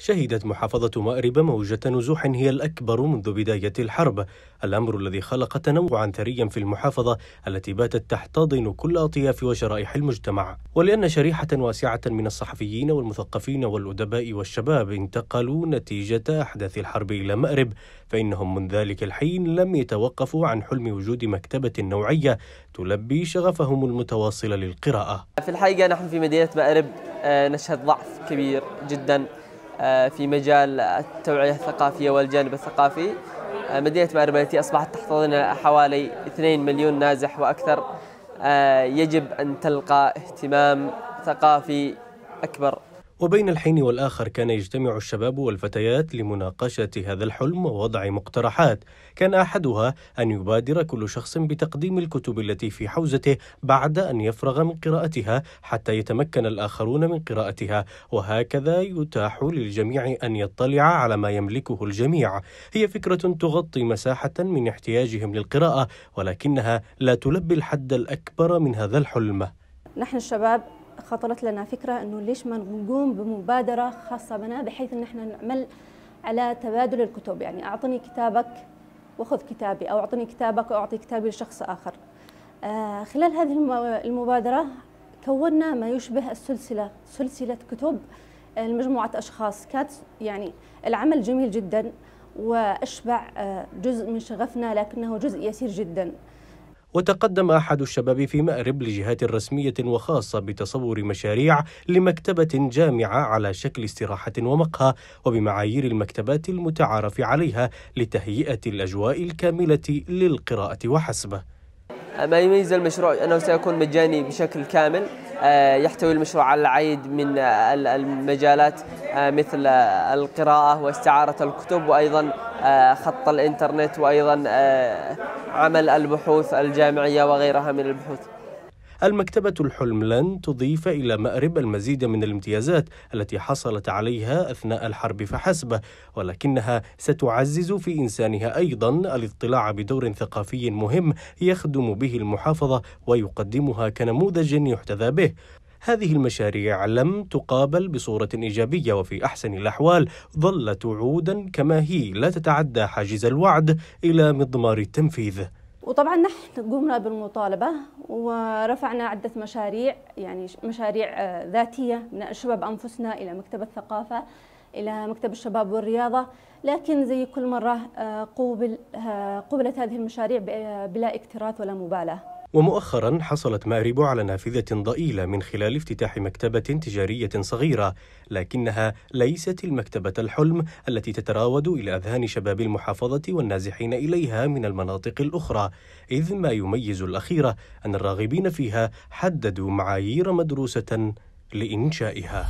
شهدت محافظة مأرب موجة نزوح هي الأكبر منذ بداية الحرب. الأمر الذي خلق تنوعا ثريا في المحافظة التي باتت تحتضن كل أطياف وشرائح المجتمع. ولأن شريحة واسعة من الصحفيين والمثقفين والأدباء والشباب انتقلوا نتيجة أحداث الحرب إلى مأرب فإنهم من ذلك الحين لم يتوقفوا عن حلم وجود مكتبة نوعية تلبي شغفهم المتواصل للقراءة. في الحقيقة نحن في مدينة مأرب آه، نشهد ضعف كبير جدا. في مجال التوعية الثقافية والجانب الثقافي. آه، مدينة مأرب التي أصبحت تحتضن حوالي 2 مليون نازح وأكثر. آه، يجب أن تلقى اهتمام ثقافي أكبر. وبين الحين والآخر كان يجتمع الشباب والفتيات لمناقشة هذا الحلم ووضع مقترحات. كان أحدها أن يبادر كل شخص بتقديم الكتب التي في حوزته بعد أن يفرغ من قراءتها حتى يتمكن الآخرون من قراءتها وهكذا يتاح للجميع أن يطلع على ما يملكه الجميع. هي فكرة تغطي مساحة من احتياجهم للقراءة ولكنها لا تلبي الحد الأكبر من هذا الحلم. نحن الشباب خطرت لنا فكرة أنه ليش ما نقوم بمبادرة خاصة بنا بحيث أن إحنا نعمل على تبادل الكتب. يعني أعطني كتابك وخذ كتابي أو أعطني كتابك وأعطي كتابي لشخص آخر. آه خلال هذه المبادرة كونا ما يشبه السلسلة سلسلة كتب لمجموعة أشخاص. كانت يعني العمل جميل جدا وأشبع آه جزء من شغفنا لكنه جزء يسير جدا. وتقدم أحد الشباب في مأرب لجهات رسمية وخاصة بتصور مشاريع لمكتبة جامعة على شكل استراحة ومقهى وبمعايير المكتبات المتعارف عليها لتهيئة الأجواء الكاملة للقراءة وحسب ما يميز المشروع أنه سيكون مجاني بشكل كامل آه، يحتوي المشروع على العديد من المجالات آه، مثل القراءة واستعارة الكتب وأيضا آه، خط الإنترنت وأيضا عمل البحوث الجامعية وغيرها من البحوث. المكتبة الحلم لن تضيف إلى مأرب المزيد من الامتيازات التي حصلت عليها أثناء الحرب فحسب ولكنها ستعزز في إنسانها أيضا الاطلاع بدور ثقافي مهم يخدم به المحافظة ويقدمها كنموذج يحتذى به. هذه المشاريع لم تقابل بصورة إيجابية وفي أحسن الأحوال ظلت وعودا كما هي. لا تتعدى حاجز الوعد إلى مضمار التنفيذ. وطبعا نحن قمنا بالمطالبة ورفعنا عدة مشاريع يعني مشاريع آه، ذاتية من الشباب أنفسنا إلى مكتب الثقافة إلى مكتب الشباب والرياضة. لكن زي كل مرة آه، قوبل آه، قوبلت هذه المشاريع بلا اكتراث ولا مبالاة. ومؤخرا حصلت ماريبو على نافذة ضئيلة من خلال افتتاح مكتبة تجارية صغيرة لكنها ليست المكتبة الحلم التي تتراود إلى أذهان شباب المحافظة والنازحين إليها من المناطق الأخرى إذ ما يميز الأخيرة أن الراغبين فيها حددوا معايير مدروسة لإنشائها.